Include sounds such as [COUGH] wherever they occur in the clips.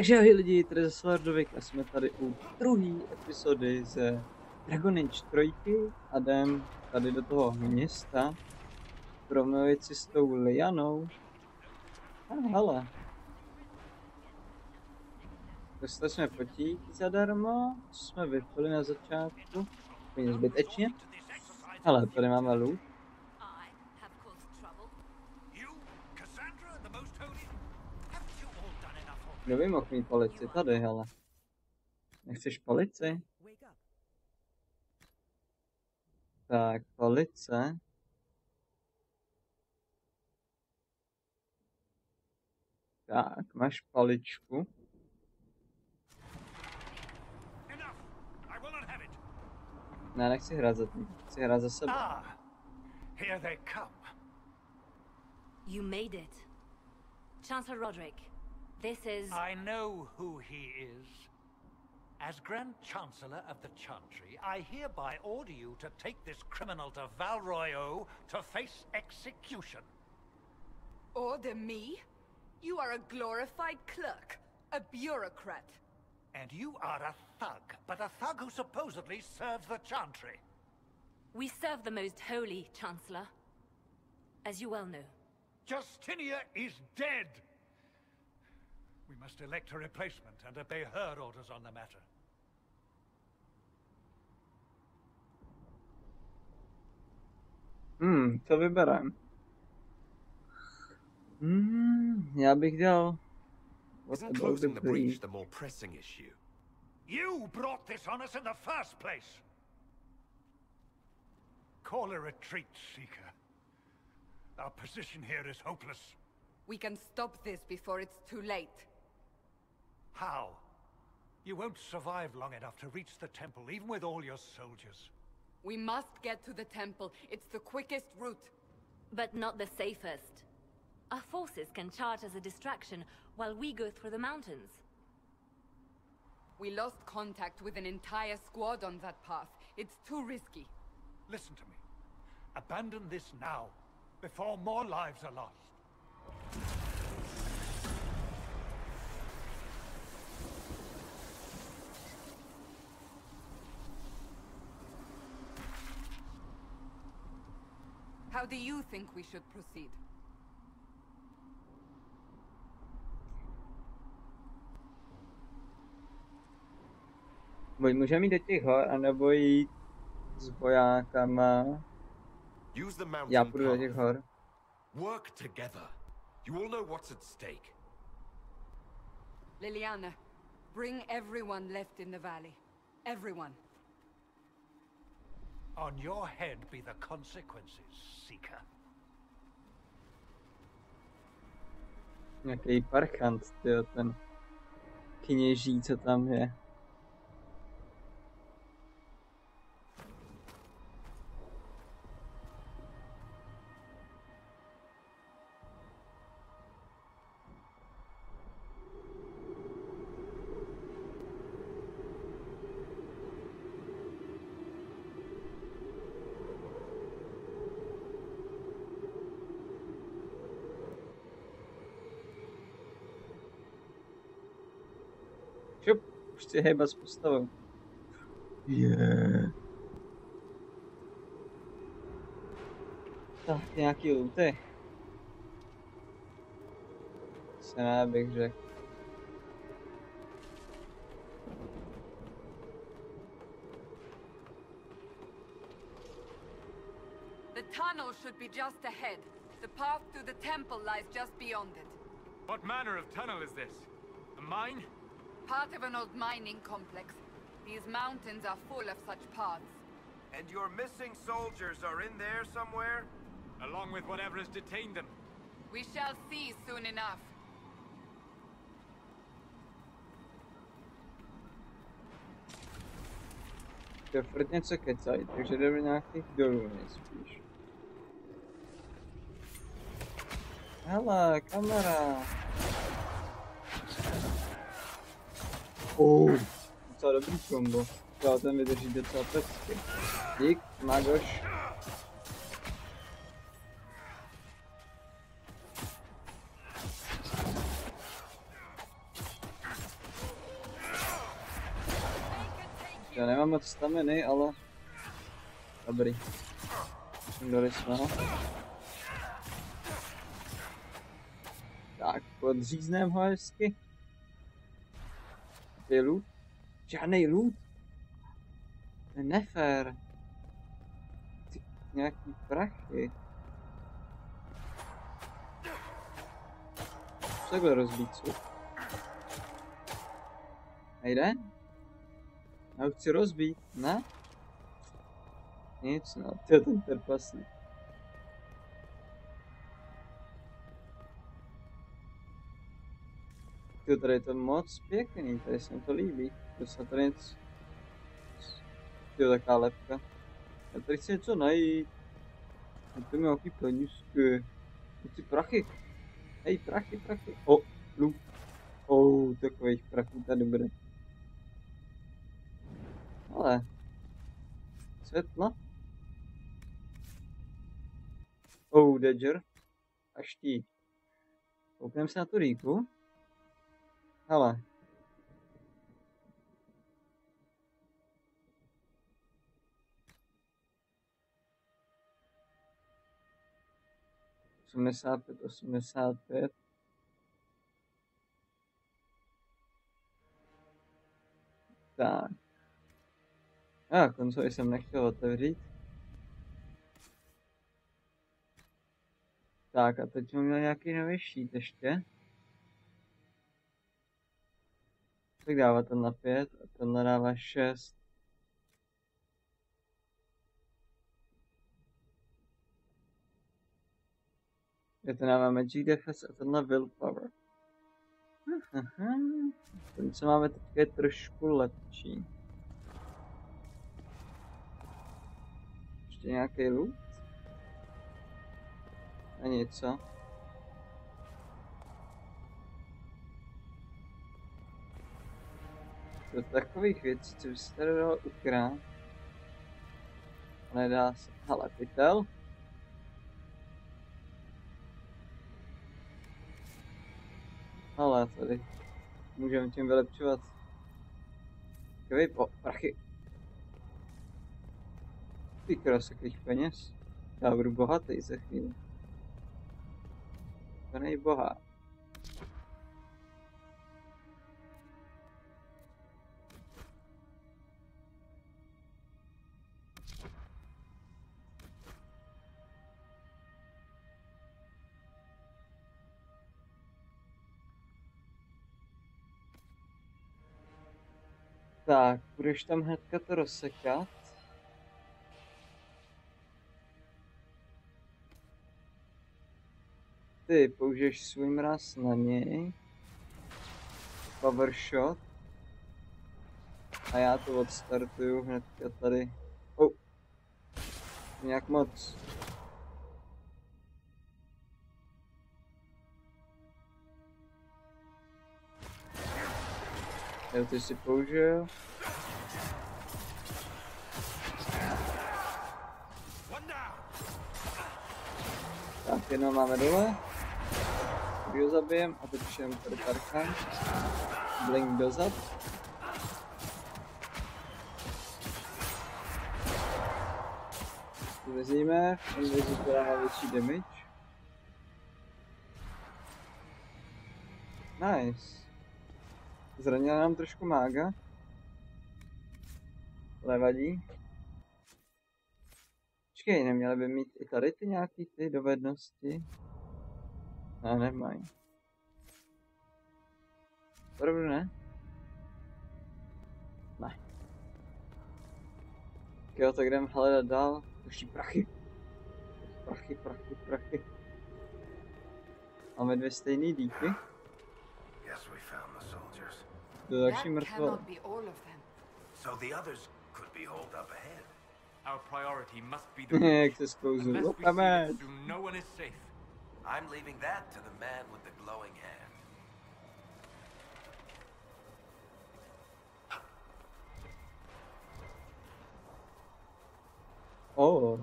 Takže ahoj lidi, tady zase Lordovik a jsme tady u druhé epizody ze Dragon Age 3 a jdem tady do toho města promluvit si s tou Lianou. A hele. Dostali jsme potík zadarmo, co jsme vypili na začátku, úplně zbytečně. Hele, tady máme loot. I have caused trouble. You, Cassandra, the Most Holy? Haven't you all done enough already? Kdo by mohl mít polici? Tady, hele. Nechceš polici? Tak, police. Tak, máš paličku. Ne, nechci hrát za tím. Chci hrát za sebe. Ah, here they come. You made it. Chancellor Roderick, this is... I know who he is. As Grand Chancellor of the Chantry, I hereby order you to take this criminal to Valroyo to face execution. Order me? You are a glorified clerk, a bureaucrat. And you are a thug, but a thug who supposedly serves the Chantry. We serve the Most Holy, Chancellor. As you well know. Justinia is dead! We must elect a replacement and obey her orders on the matter. Hmm, co vyberem? Hmm, já bych dal... What Isn't about the closing the breach breach? the more pressing issue? You brought this on us in the first place! Call a retreat, Seeker. Our position here is hopeless. We can stop this before it's too late. How? You won't survive long enough to reach the temple, even with all your soldiers. We must get to the temple. It's the quickest route. But not the safest. Our forces can charge as a distraction while we go through the mountains. We lost contact with an entire squad on that path. It's too risky. Listen to me. Abandon this now, before more lives are lost. How do you think we should proceed? Buď můžeme jít do těch hor, anebo jít s vojákama. Use the mountain Já půjdu do těch hor. Work together. You all know what's at stake. Liliana, bring everyone left in the valley. Everyone. On your head be the consequences, Seeker. Nějaký parchant, tyjo, ten kněží, co tam je. Šup, už si hejbat s postavou. Je. Tak, nějaký looty. Se ne, bych řekl. The tunnel should be just ahead. The path to the temple lies just beyond it. What manner of tunnel is this? A mine? Part of an old mining complex. These mountains are full of such paths. And your missing soldiers are in there somewhere? Along with whatever has detained them. We shall see soon enough. To furt něco kecají, takže jdeme do nějakých dolů nejspíš. Hele, kamera. Oh. Docela dobrý kombo. Já ten vydrží docela pecky. Dík, Magoš. Já nemám moc stameny, ale... Dobrý. Dali jsme ho. Tak, podřízneme ho hezky. Ty loot? Žádnej loot? To je nefér. Ty, nějaký prachy. Co takhle rozbít, co? Nejde? Já ho chci rozbít, ne? Nic, no, to je ten trpaslík. Tady je to moc pěkný, tady se mi to líbí. To se tady něco... Ty taková lepka. Já tady chci něco najít. Je to nějaký penízky. Ty prachy. Hej, prachy, prachy. O, luk. O, takových prachů tady bude. Ale... Světlo? Oh, Dodger. A štít. Koukneme se na tu rýku. Hele. Osmdesát pět, osmdesát pět. Tak. A konzoli jsem nechtěl otevřít. Tak a teď mám měl nějaký nový šít ještě. Tak dává ten na 5 a ten dává 6. Je ten dává Magic Defense a tenhle Willpower. Aha. Ten, co máme teď, je trošku lepší. Ještě nějaký loot? A něco. Do takových věcí, co by se tady dalo ukrát. Nedá se. Hele, pytel. Ale tady můžeme tím vylepšovat. Takový po, prachy. Ty krasaklých peněz. Já budu bohatý za chvíli. To nejbohá. Tak, budeš tam hnedka to rozsekat. Ty použiješ svůj mraz na něj. Power shot. A já to odstartuju hnedka tady. Oh. Nějak moc. Jo, ty si použil. Tak, jedno máme dole. Ho zabijem a teď jenom tady Tarkan. Blink dozad. Vezíme, Invizi teda má větší damage. Nice. Zranila nám trošku mága. Levadí. Počkej, neměli by mít i tady ty nějaký ty dovednosti? Ne, nemají. Opravdu ne? Ne. Tak jo, tak jdem hledat dál. Další prachy. Prachy, prachy, prachy. Máme dvě stejné díky. That cannot be all of them. So the others could be holed up ahead. Our priority must be the Jak bridge. se sklouzl. Unless we Loukáme. see it through, no one is safe. I'm leaving that to the man with the glowing hand. Oh.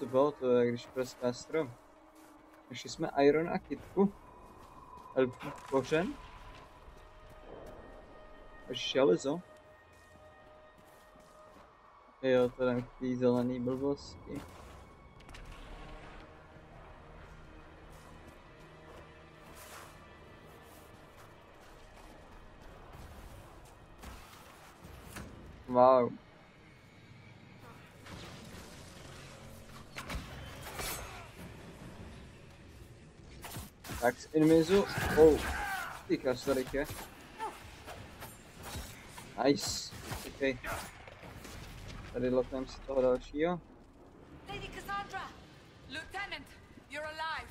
To bylo? To je, když praská strom. Našli jsme Iron a kitku. Elfů kořen. A železo. Jo, to jdem k zelený blbosti. Wow. Tak z Inmizu. Oh. Ty kastarike. Nice. Okay. Tady lokneme si toho dalšího. Lady Cassandra! Lieutenant, you're alive!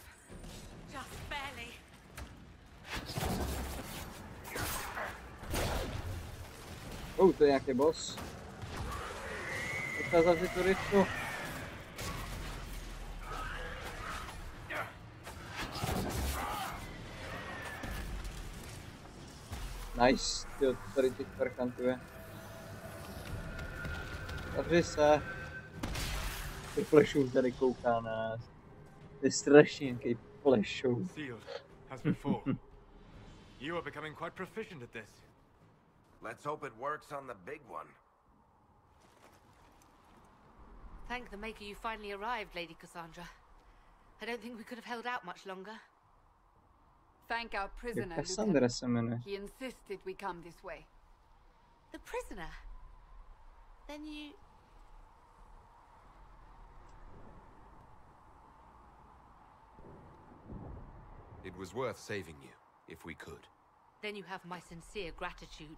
Just barely. Oh, to je nějaký boss. Ukázal si to rychlo. Nice, jo, tady těch parkantů je. Zavři se. Ty flashů tady kouká na nás. To je strašně nějaký flashů. Sealed, as before. [LAUGHS] you are becoming quite proficient at this. Let's hope it works on the big one. Thank the Maker you finally arrived, Lady Cassandra. I don't think we could have held out much longer. Thank our prisoner, Lieutenant. He insisted we come this way. The prisoner? Then you... It was worth saving you, if we could. Then you have my sincere gratitude.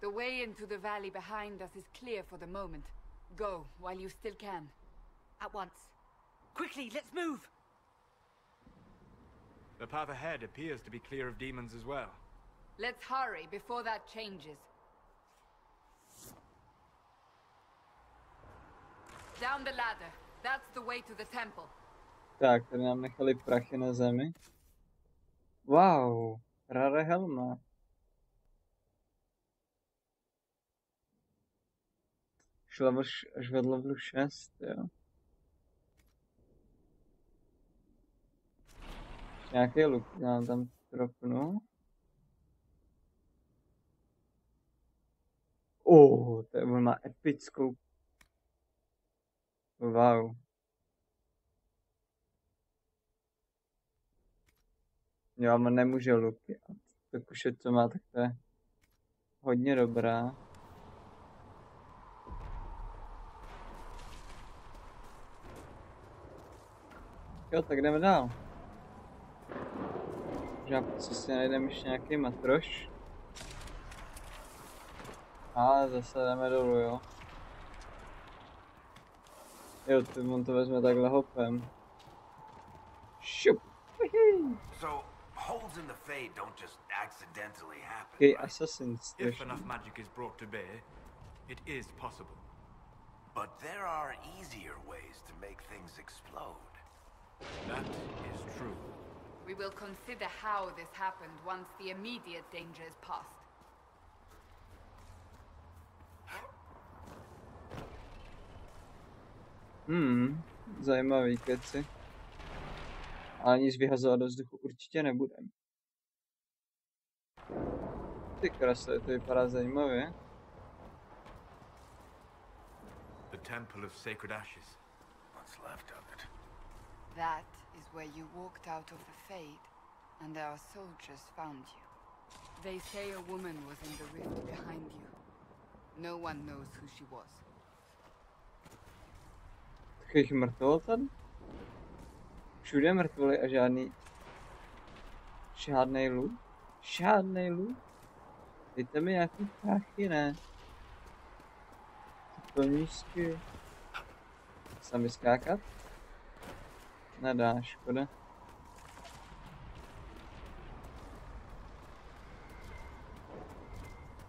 The way into the valley behind us is clear for the moment. Go, while you still can. At once. Quickly, let's move! The path ahead appears to be clear of demons as well. Let's hurry before that changes. Down the ladder. That's the way to the temple. Tak, tady nám nechali prachy na zemi. Wow, rare helma. Šla až, až ve levelu 6, jo. Nějaký luk, já tam tropnu. Oh, to je, má epickou. Wow. Jo, on nemůže luky. Už je to má, tak to je hodně dobrá. Jo, tak jdeme dál. Možná po cestě najdeme ještě nějaký matroš. A zase jdeme dolů, jo. Jo, ty on to vezme takhle hopem. Šup. So, holes in the Fade don't just accidentally happen. Okay, right? Assassins. If enough magic is brought to bear, it is possible. But there are easier ways to make things explode. That is true. We will consider how this happened once the immediate danger is past. Hmm, zajímavý keci. Ale nic vyhazovat do vzduchu určitě nebudem. Ty krasy, to vypadá zajímavě. The Temple of Sacred Ashes. What's left of it. That is where you walked out of the Fade, and our soldiers found you. They say a woman was in the rift behind you. No one knows who she was. Takových mrtvol tady? Všude mrtvoly a žádný... Žádnej luk? Žádnej luk? Dejte mi nějaký prachy, ne? Ty plníčky. Sami skákat? Nedá, škoda.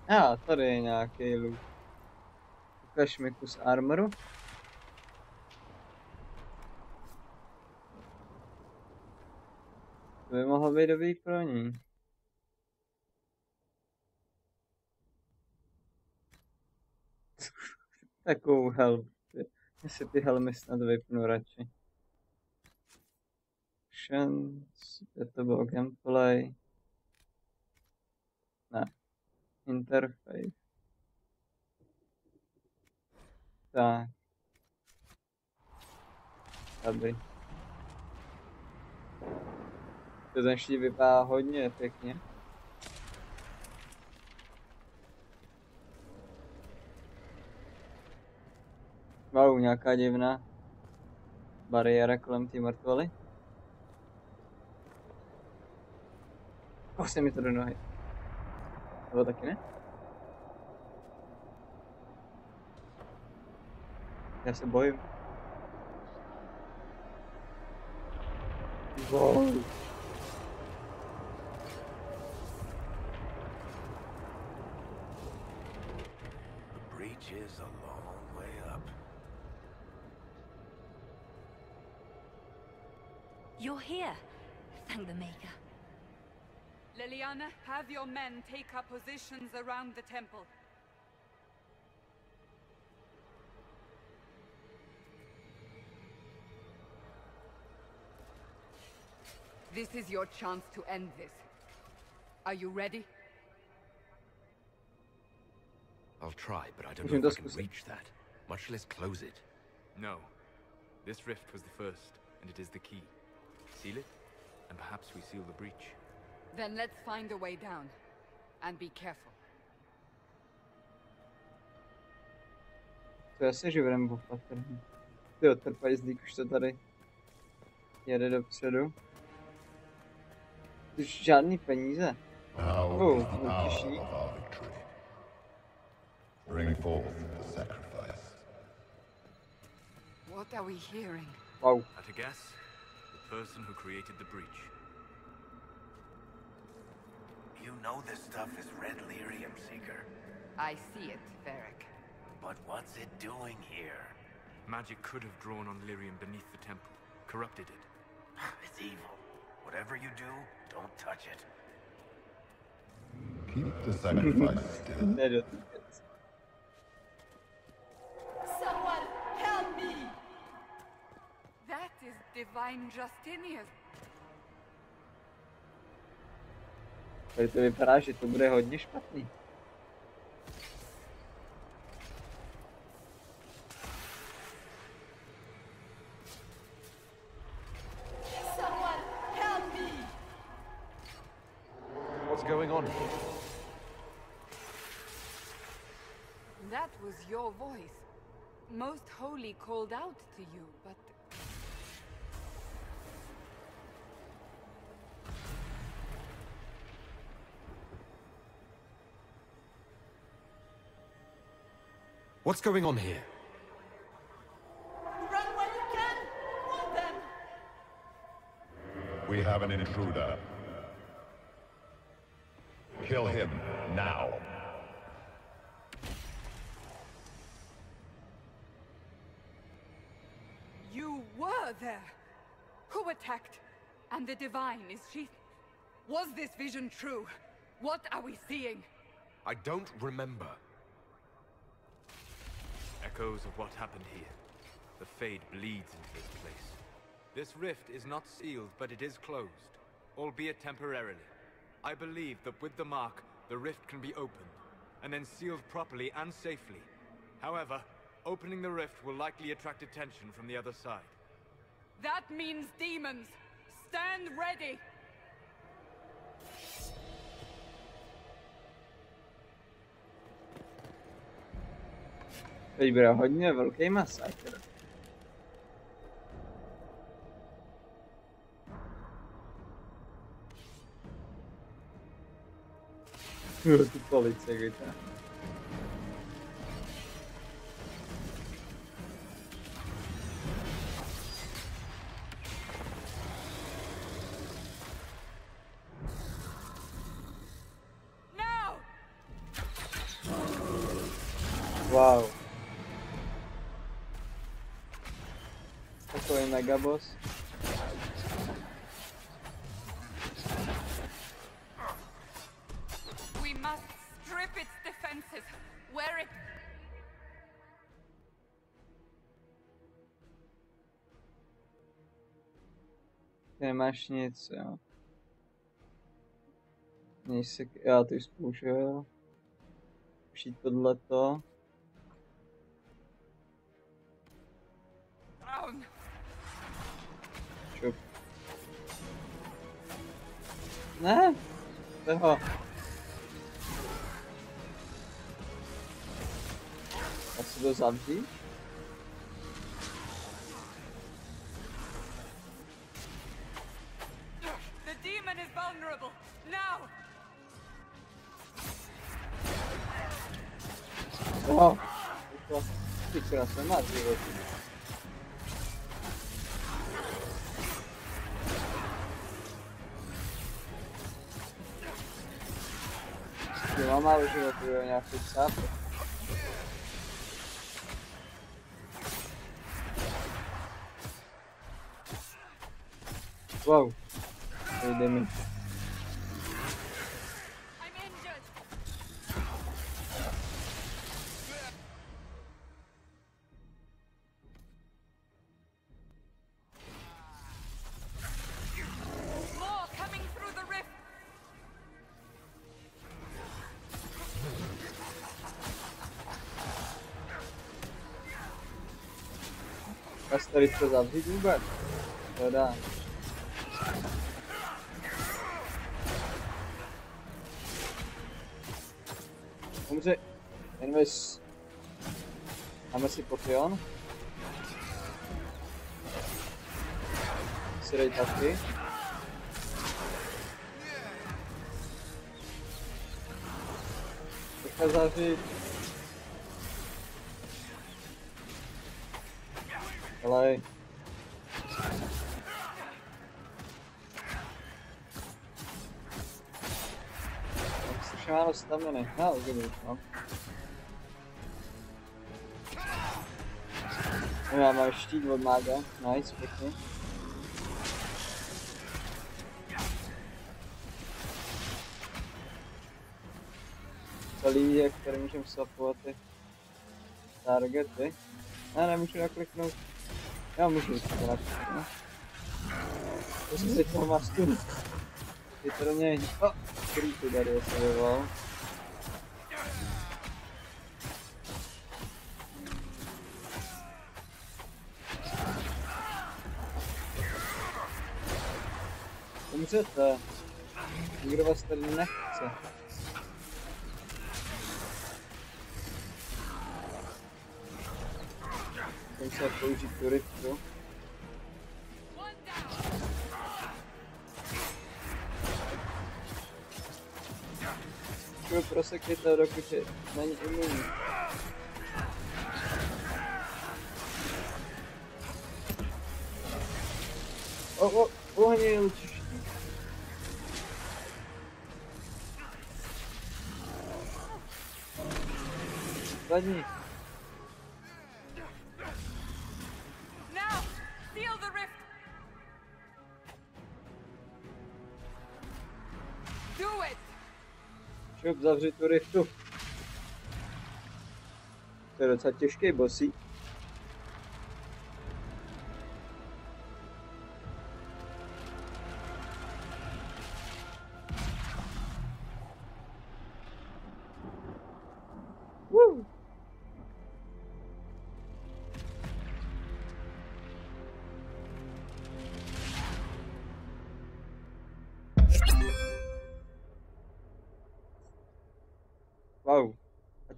A, ah, tady je nějaký luk. Ukaž mi kus armoru. To by mohlo být dobrý pro ní. [LAUGHS] Takovou helm. Já si ty helmy snad vypnu radši. Actions, kde to bylo gameplay. Ne. Interface. Tak. Dobrý. To ten štít vypadá hodně pěkně. Wow, nějaká divná bariéra kolem té mrtvoly. Oh, se mi to do nohy. Nebo taky ne? Já se bojím. Wow. The breach is a long way up. You're here. Thank the Maker. Liliana, have your men take up positions around the temple. This is your chance to end this. Are you ready? I'll try, but I don't Musím [LAUGHS] know if I can reach that, much less close it. No. This rift was the first, and it is the key. Seal it, and perhaps we seal the breach. Then let's find a way down. And be careful. To je asi, že budeme opatrný. Ty jo, trpajzlík už to tady jede dopředu. Už žádný peníze. Now Oh, is the hour she- of our victory. Bring forth the sacrifice. What are we hearing? Wow. At a guess, the person who created the breach. You know this stuff is red lyrium, Seeker. I see it, Varric. But what's it doing here? Magic could have drawn on lyrium beneath the temple, corrupted it. [LAUGHS] It's evil. Whatever you do, don't touch it. Keep the sacrifice still. [LAUGHS] Someone help me! That is Divine Justinian. Tady to vypadá, že to bude hodně špatný. Someone help me! What's going on? That was your voice. Most Holy called out to you, but What's going on here? run where you can! Want them! We have an intruder. Kill him now. You were there! Who attacked? And the Divine, is she... Was this vision true? What are we seeing? I don't remember. Echoes of what happened here. The Fade bleeds into this place. This rift is not sealed, but it is closed, albeit temporarily. I believe that with the mark, the rift can be opened, and then sealed properly and safely. However, opening the rift will likely attract attention from the other side. That means demons! Stand ready! Teď bude hodně velký masakr. Ty policie, Now! Wow. Megaboss. We must strip its defenses. Wear it. Ty nemáš nic, jo. Nejsi, já ty už spoužil. Přijít tohleto. Ne! Toho. A si to zavřít? The demon is vulnerable! Now! Oho. To, ty krásně má život. Ty mám málo životu, jo, nějaký sáp. Wow. Jde mi. Se tady chce zavřít vůbec? To dá. Umře. Invis. Dáme si potion. Si dej taky. Nechaj zavřít. Helej. Tak strašně málo staminy. No, dobrý. No, já mám štít od mága. Nice, pěkně. Celý, jak tady můžeme sapovat ty targety. Ne, nemůžu nakliknout. Já můžu nakliknout. no. To se teď má stun. Je to do něj. O, creepy tady se vyvolal. Umřete. Nikdo vás tady nechce. Jsem se použít tu rytku. One down! Chtěl prosekněte, dokud je není imunní. O, o, ohně je lučiští. Zadní. Šup, zavři tu riftu. To je docela těžký bosí.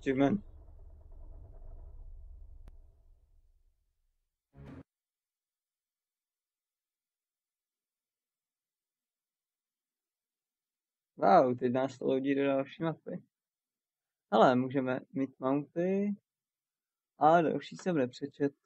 Achievement. Wow, teď nás to loudí do další mapy. Ale můžeme mít mounty a další jsem nepřečet.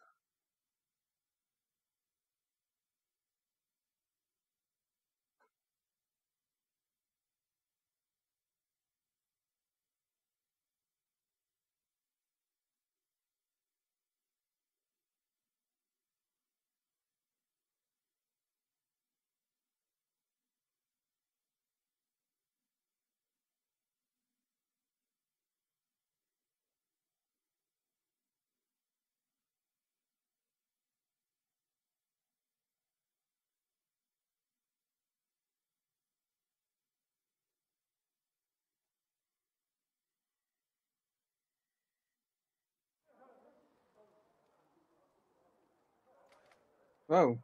Wow,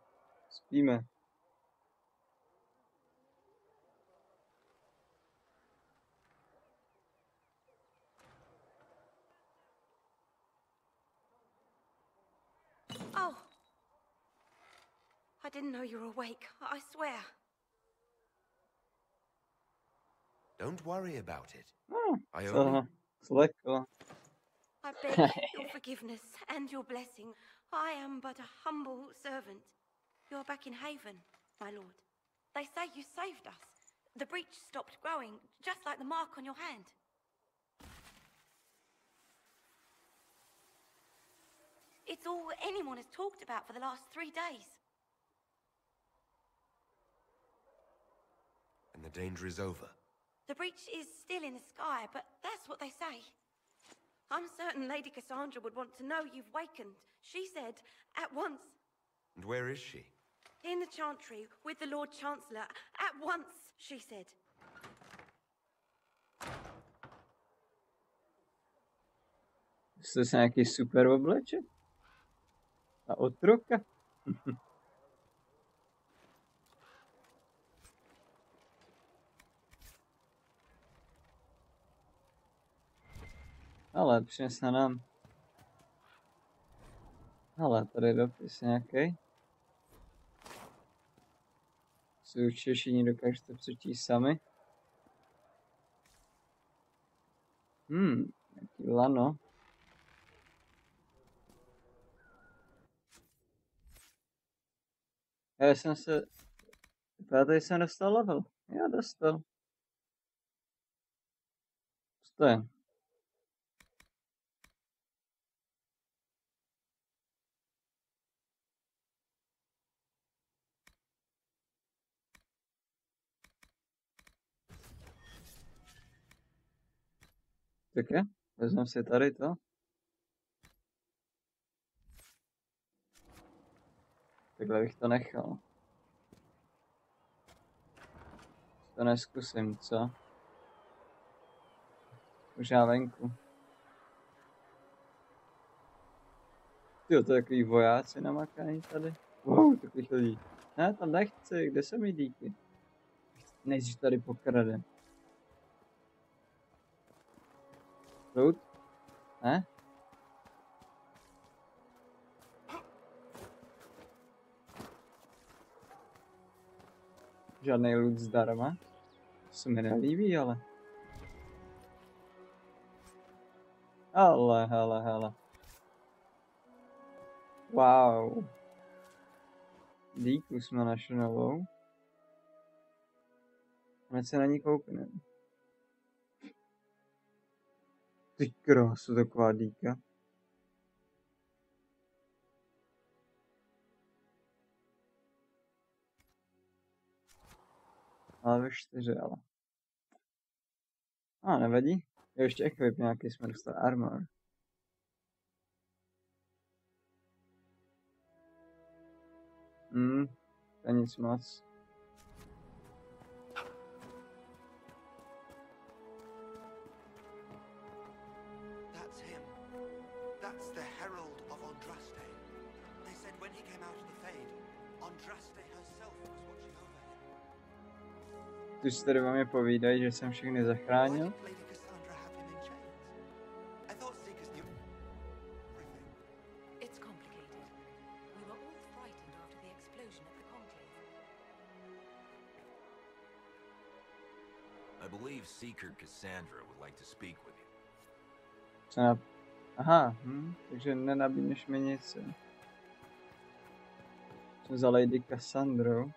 spíme. Oh! I didn't know you were awake, I swear. Don't worry about it. No, I co only uh, ho zleklo. Uh, I beg [LAUGHS] your forgiveness and your blessing. I am but a humble servant. You're back in Haven, my lord. They say you saved us. The breach stopped growing, just like the mark on your hand. It's all anyone has talked about for the last three days. and the danger is over. The breach is still in the sky, but that's what they say. I'm certain Lady Cassandra would want to know you've wakened. She said, at once, And where is she? in the Chantry, with the Lord Chancellor. At once, she said. Jste se nějaký super obleček? A otroka? [LAUGHS] Ale přinesla nám. Ale tady je dopis nějaký. Si určitě všichni dokážete přečíst sami. Hmm, nějaký lano. Já jsem se... Já tady jsem dostal level. Já dostal. Co to je? Tak je, si tady to. Takhle bych to nechal. To neskusím, co? Možná venku. Jo, to je takový vojáci namakaný tady. Wow, takových lidí. Ne, tam nechci, kde se mi díky? Nejdřív tady pokradem. Loot? Ne? Žádný loot zdarma. To se mi nelíbí, ale. Ale, hele, hele. Wow. Díku jsme našli novou. Hned se na ní koukneme. Ty krásu, taková dýka. Ale ve čtyři, ale. A, nevadí. Jo, ještě equip nějaký jsme dostali armor. Hmm, to je nic moc. Tu si tady o mě povídají, že jsem všechny zachránil. Seeker Cassandra would like to speak with you. Co. Aha, hm, takže nenabídneš mi nic. Jsem za Lady Cassandrou.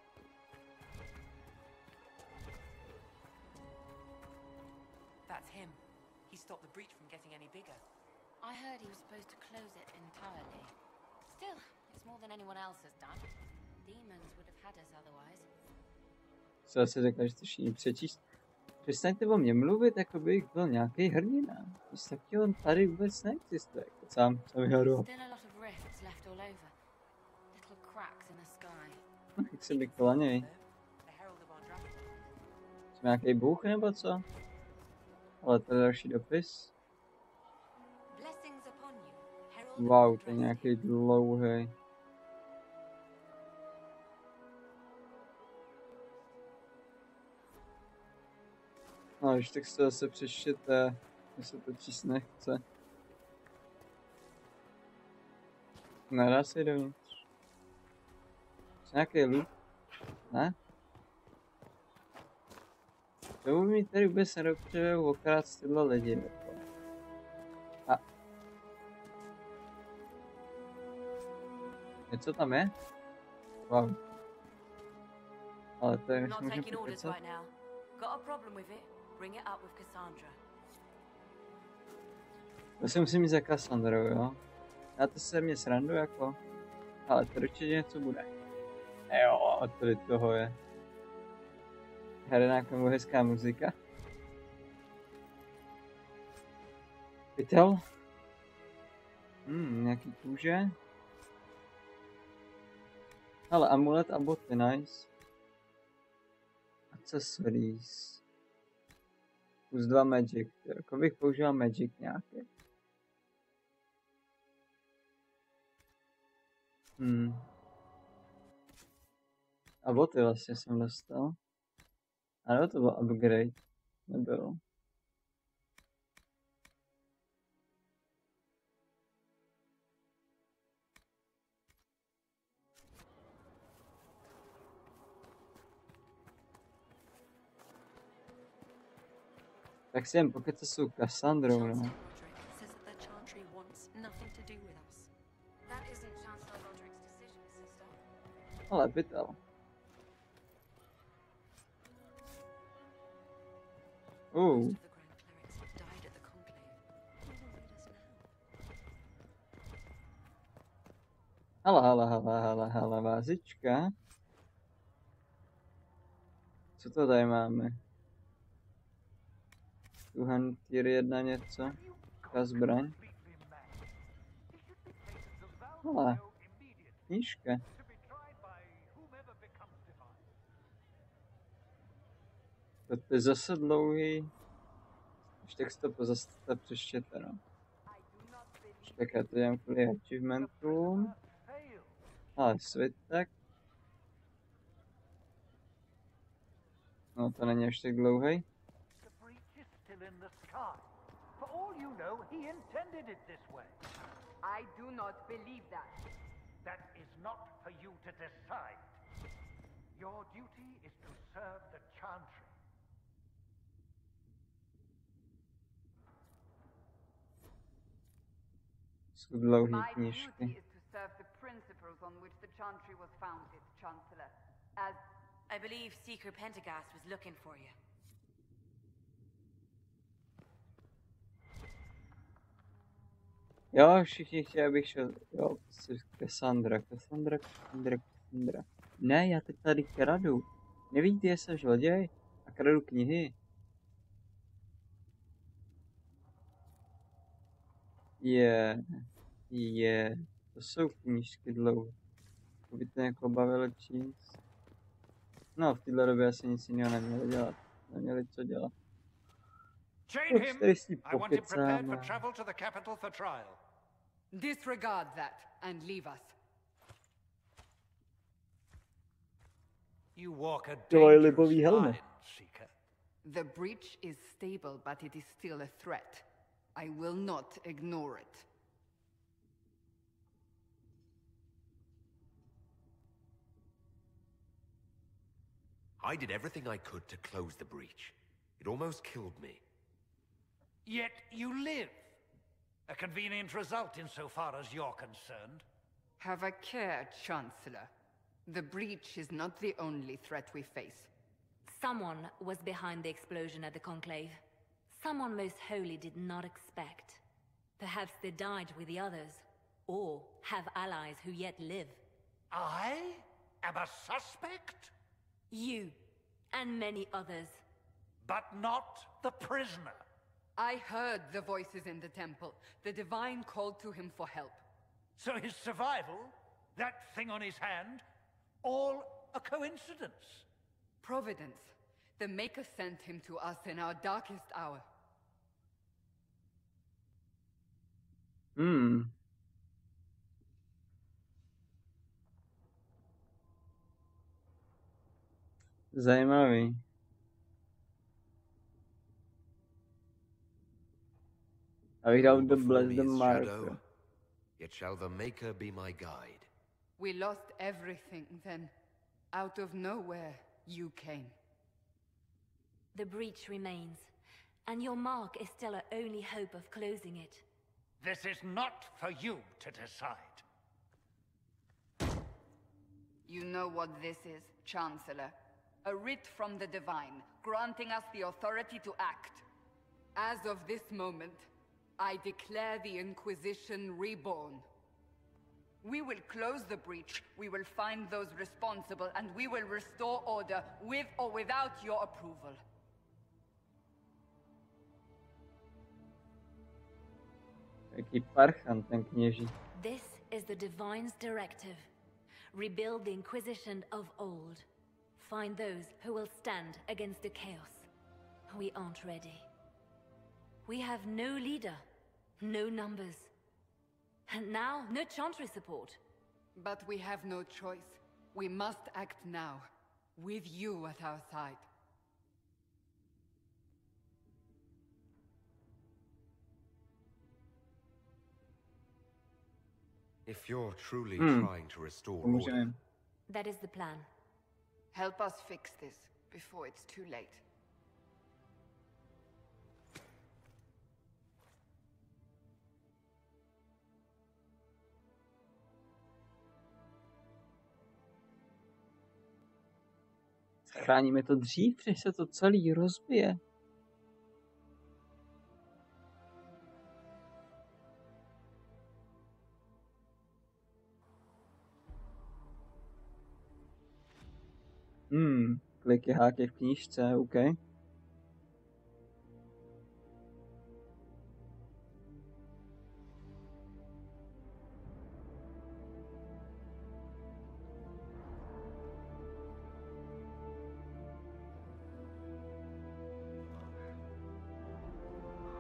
That's him. He stopped the breach from getting any bigger. I heard he was supposed to close it entirely. Still, it's more than anyone else has done. Demons would have had us otherwise. Co si řekla, že to všichni přečíst? Přestaňte o mě mluvit, jako bych byl nějaký hrdina. Nic takového tady vůbec neexistuje. Sám jsem vyhadu. Still a lot of rifts left all over. Little cracks in the sky. Jak se mi klaněj. Andraste. Jsme nějaký bůh nebo co? Ale to je další dopis. Wow, to je nějaký dlouhý. No, když tak se zase přečtěte, jestli to číst nechce. Nedá se jít dovnitř. Nějaký loot? Ne? To mi tady vůbec nedopřeje okrát tyhle lidi. jako. A. Něco tam je? Wow. Ale to je, taking orders pokecat. Cassandra. To si musím jít za Cassandrou, jo? Já to se mě srandu, jako. Ale to určitě něco bude. Jo, a tady toho je. Hraje nějaká hezká muzika. Pytel? Hmm, nějaký kůže. Ale amulet a boty, nice. Accessories. Plus dva magic. Jako bych používal magic nějaký. Hmm. A boty vlastně jsem dostal. A nebo to byl upgrade? Nebyl. Tak si jen pokud to jsou Cassandrou, no. Chancellor Roderick now? hele, hele, hele, hele, hele, vázička. Co to tady máme? Tuhan tier 1 něco. Ta zbraň. Hele, knížka. To je zase dlouhý. Už tak si to pozastavte přeštěte, no. Tak já to dělám kvůli achievementům. Ale svitek. No to není až tak dlouhý. The breach is still in the sky. For all you know, he intended it this way. I do not believe that. That is not for you to decide. Your duty is to serve the Chantry. Jsou dlouhý My duty knížky. is to serve the principles on which the Chantry was founded, Chancellor. As I believe Seeker Pentagast was looking for you. Jo, všichni chtějí, abych šel. Jo, Cassandra, Cassandra, Cassandra, Cassandra. Ne, já teď tady kradu. Nevíte, že jsem zloděj a kradu knihy. Je, je, to jsou knížky dlouhé. To by to jako bavilo číst. No, v téhle době asi nic jiného neměli dělat. Neměli co dělat. Chain Ups, him. tady si I want him prepared for pokecáme. travel to the capital for trial. disregard that and leave us. You walk a dangerous line, Seeker. The breach is stable, but it is still a threat. I will not ignore it. I did everything I could to close the breach. It almost killed me. Yet you live. A convenient result insofar as you're concerned. Have a care, Chancellor. The breach is not the only threat we face. Someone was behind the explosion at the Conclave. Someone most holy did not expect. Perhaps they died with the others, or have allies who yet live. I am a suspect, You, and many others. but not the prisoner. I heard the voices in the temple. The Divine called to him for help. So his survival, that thing on his hand, all a coincidence. Providence. The Maker sent him to us in our darkest hour. Hmm. Zajímavý. A vyhrál The Bless the Mark. Yet shall the Maker be my guide. We lost everything then. Out of nowhere, you came. The breach remains, and your mark is still our only hope of closing it. This is not for you to decide. You know what this is, Chancellor. A writ from the Divine, granting us the authority to act. As of this moment, I declare the Inquisition reborn. We will close the breach, we will find those responsible, and we will restore order, with or without your approval. Jaký parchan ten kněží. This is the Divine's directive. Rebuild the Inquisition of old. Find those who will stand against the chaos. We aren't ready. We have no leader, no numbers. And now, no Chantry support. But we have no choice. We must act now, with you at our side. If you're truly Hmm. trying to restore To order, můžeme. That is the plan. Help us fix this before it's too late. Chráníme to dřív, než se to celý rozbije. Hmm, klik je hák je v knížce, OK.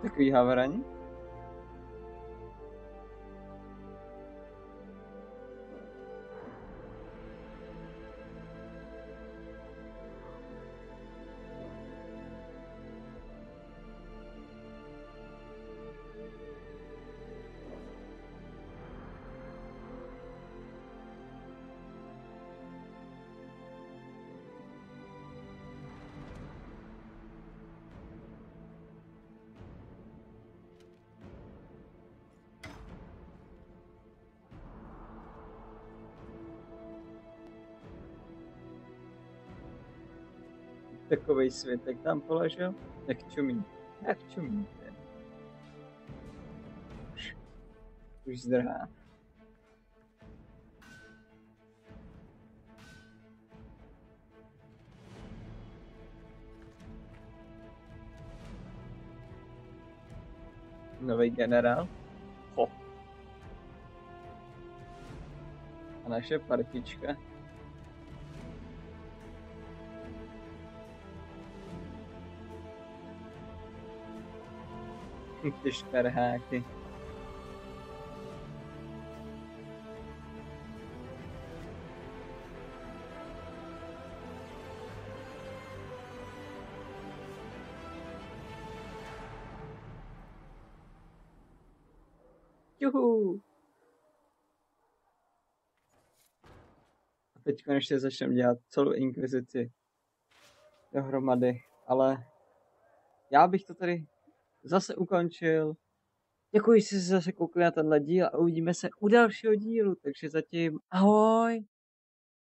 Takový havrani? Takovej světek tam položil? Jak čumí. Jak čumí. Už, už zdrhá. Nový generál? Ho. A naše partička. Ty šperháky. Juhu. A teď konečně začneme dělat celou inkvizici dohromady, ale já bych to tady zase ukončil. Děkuji, že jste se zase koukli na tenhle díl a uvidíme se u dalšího dílu, takže zatím ahoj.